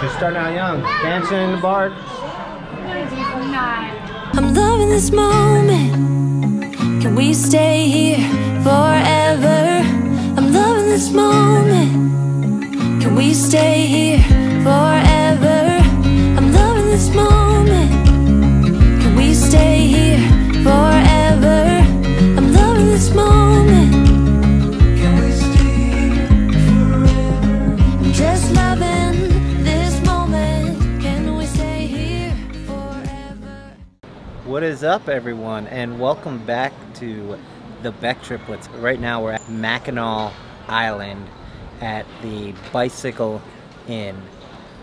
She's starting out young, dancing in the bar. I'm loving this moment. Can we stay here forever? I'm loving this moment. Can we stay here forever? I'm loving this moment. Up, everyone, and welcome back to the Beck Triplets. Right now, we're at Mackinac Island at the Bicycle Inn.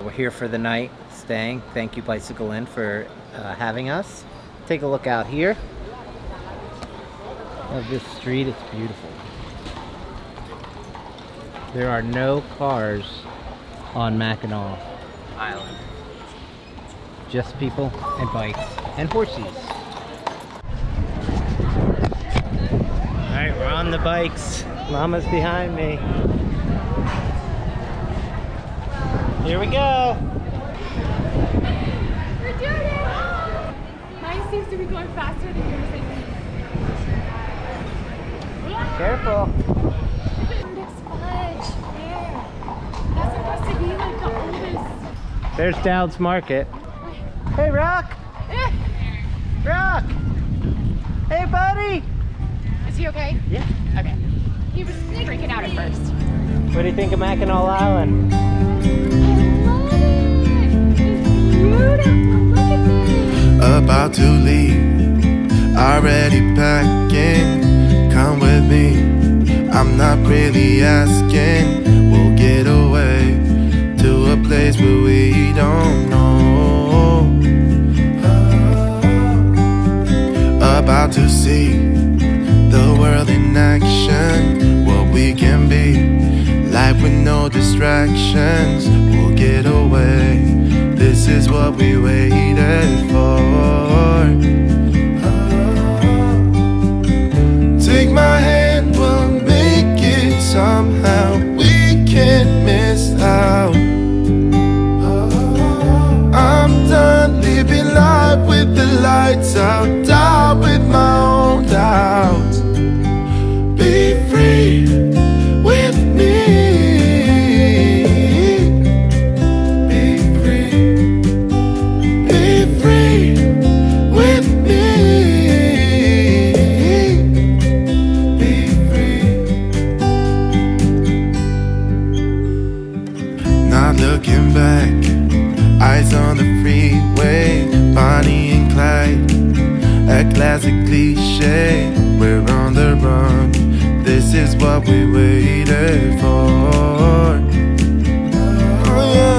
We're here for the night, staying. Thank you, Bicycle Inn, for uh, having us. Take a look out here of this street. It's beautiful. There are no cars on Mackinac Island. Just people and bikes and horses. We're on the bikes. Mama's behind me. Here we go. We're doing it! Mine seems to be going faster than yours. Careful. This fudge. That's supposed to be like the oldest. There's Doud's Market. Hey, Rock! Eh, Rock! Hey, buddy! Is he okay? Yeah. Okay. He was freaking out at first. What do you think of Mackinac Island? I love it! It's beautiful. Look at this. about to leave. Already packing, come with me. I'm not really asking. We'll get away to a place where we don't know. About to see the world in action, what we can be. Life with no distractions, we'll get away. This is what we waited for. Eyes on the freeway, Bonnie and Clyde. A classic cliche, we're on the run. This is what we waited for. Oh, yeah.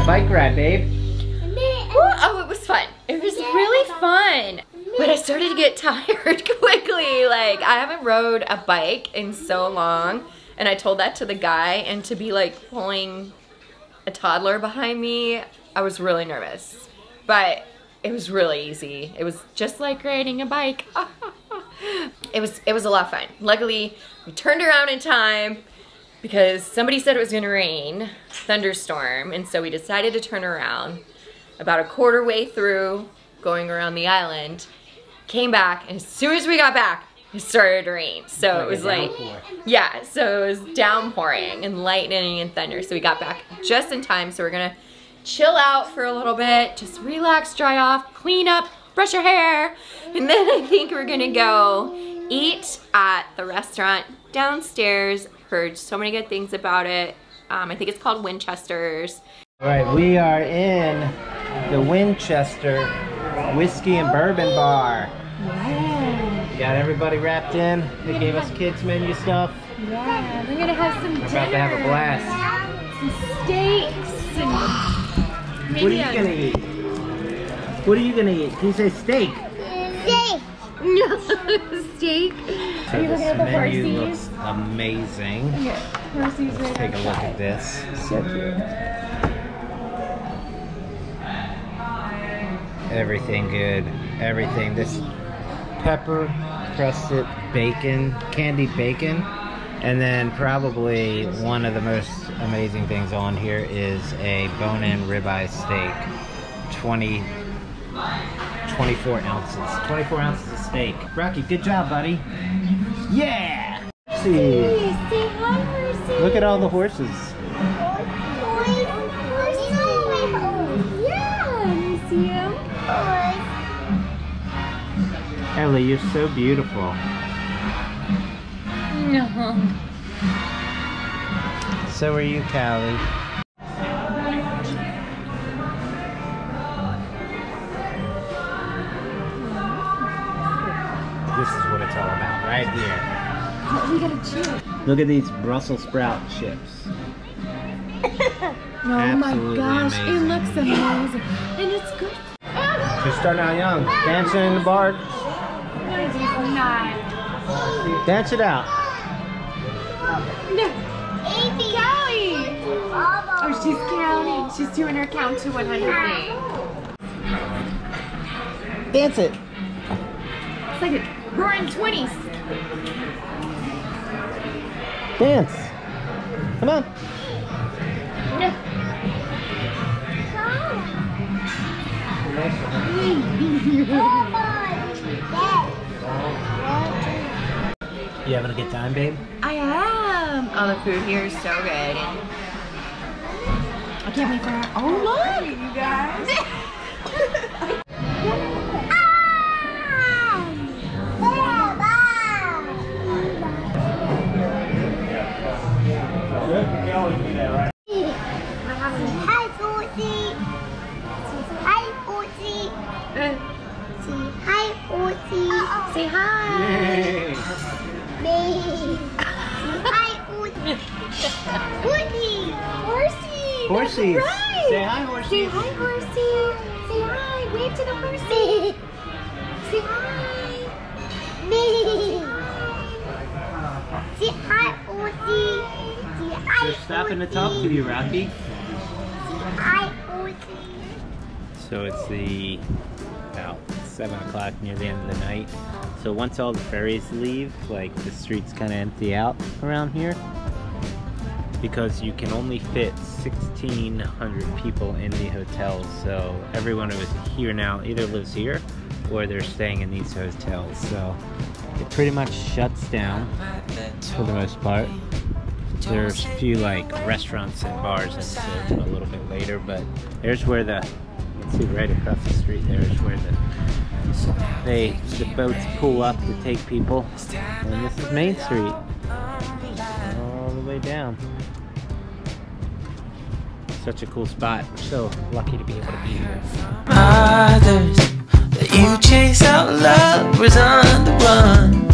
That bike ride, babe? Oh, it was fun. It was really fun. But I started to get tired quickly. Like, I haven't rode a bike in so long. And I told that to the guy, and to be like pulling a toddler behind me, I was really nervous. But it was really easy. It was just like riding a bike. it was it was a lot of fun. Luckily, we turned around in time because somebody said it was gonna rain, thunderstorm, and so we decided to turn around. About a quarter way through going around the island, came back, and as soon as we got back, it started to rain. So Like it was like, yeah, so it was downpouring and lightning and thunder. So we got back just in time. So we're gonna chill out for a little bit, just relax, dry off, clean up, brush your hair, and then I think we're gonna go eat at the restaurant downstairs. Heard so many good things about it. Um, I think it's called Winchester's. All right, we are in the Winchester Whiskey and Bourbon Bar. Wow. Got everybody wrapped in. They gave us kids menu stuff. Yeah, we're gonna have some We're about to have a blast. some steaks and What are you gonna eat? What are you gonna eat? Can you say steak? steak. So you this looking at the menu horsies? looks amazing. Yeah, horsies right Take a look at this. So cute. Everything good. Everything. This pepper crusted bacon, candied bacon. And then probably one of the most amazing things on here is a bone-in ribeye steak. 20, 24 ounces. 24 ounces of steak. Rocky, good job, buddy. Yeah! See, Hey, say hi, horsey. look at all the horses. Yeah, you see him? Ellie, you're so beautiful. No. So are you, Callie. Look at these Brussels sprout chips. Oh Absolutely my gosh, amazing. it looks amazing. And it's good. She's starting out young. Dancing in the bar. not. Dance it out. No. Callie! Oh, she's counting. She's doing her count to 100. Dance it. It's like a roaring 20s. Dance. Come on. You having a good time, babe? I am. Oh, the food here is so good. I can't wait for our. Oh, look, you guys. Say hi, Forty. Say hi. Me. Say hi, Forty. Forty. Horsey. Right. Say hi, horsies. Say hi, Horsey. Say hi. Wave to the horsey. Say hi. Me. Say hi, Forty. They're stopping to talk to you, Rocky. So it's the about seven o'clock near the end of the night. So once all the ferries leave, like the streets kind of empty out around here because you can only fit 1,600 people in the hotels. So everyone who is here now either lives here or they're staying in these hotels. So it pretty much shuts down for the most part. There's a few like restaurants and bars and so a little bit later, but there's where the see right across the street there is where the they the boats pull up to take people. And this is Main Street. All the way down. Such a cool spot. We're so lucky to be able to be here. others that you chase out lovers on the run